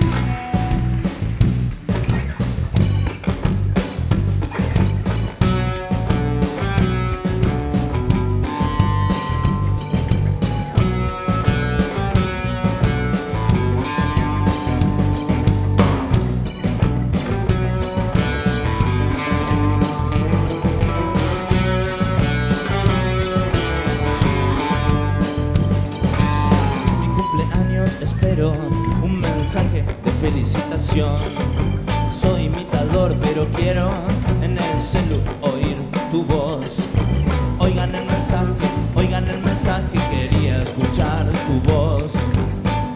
Mi cumpleaños espero mensaje de felicitación. Soy imitador, pero quiero en el celu oír tu voz. Oigan el mensaje, oigan el mensaje, quería escuchar tu voz.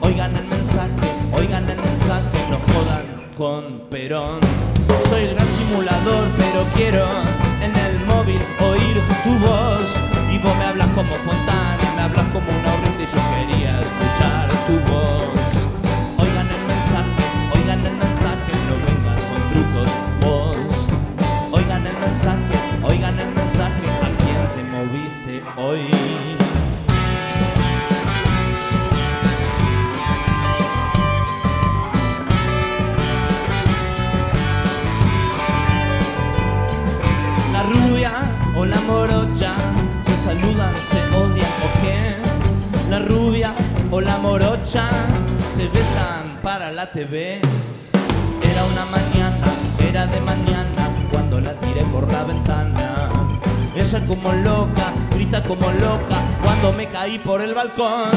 Oigan el mensaje, oigan el mensaje, no jodan con Perón. Soy el gran simulador, pero quiero en el móvil oír tu voz. Y vos me hablas como Fontana, me hablas como La rubia o la morocha se saludan, se odian o qué. La rubia o la morocha se besan para la TV. Era una mañana, era de mañana cuando la tiré por la ventana. Ella como loca, grita como loca cuando me caí por el balcón.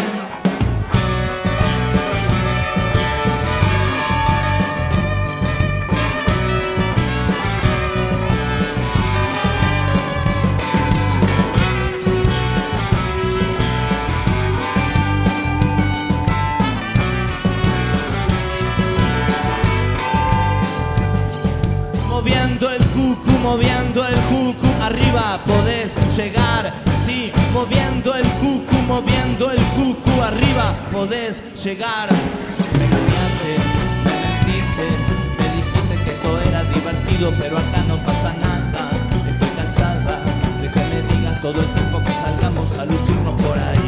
Moviendo el cucu, moviendo el cucu, arriba podés llegar. Sí, moviendo el cucu, moviendo el cucu, arriba podés llegar. Me engañaste, me mentiste, me dijiste que todo era divertido, pero acá no pasa nada. Estoy cansada de que me digas todo el tiempo que salgamos a lucirnos por ahí.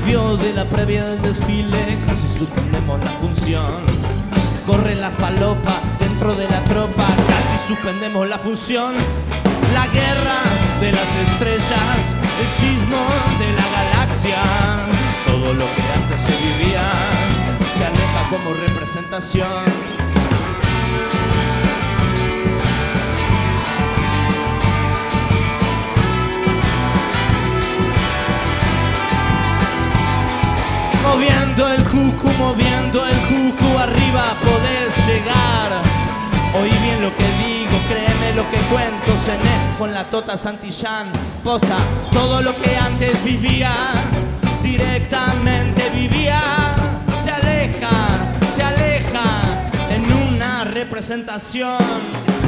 Vio de la previa del desfile, casi suspendemos la función. Corre la falopa dentro de la tropa, casi suspendemos la función. La guerra de las estrellas, el sismo de la galaxia, todo lo que antes se vivía se aleja como representación. Cucu, moviendo el cucu, arriba podés llegar. Oí bien lo que digo, créeme lo que cuento, cené con la tota Santillán. Posta, todo lo que antes vivía, directamente vivía. Se aleja, se aleja en una representación.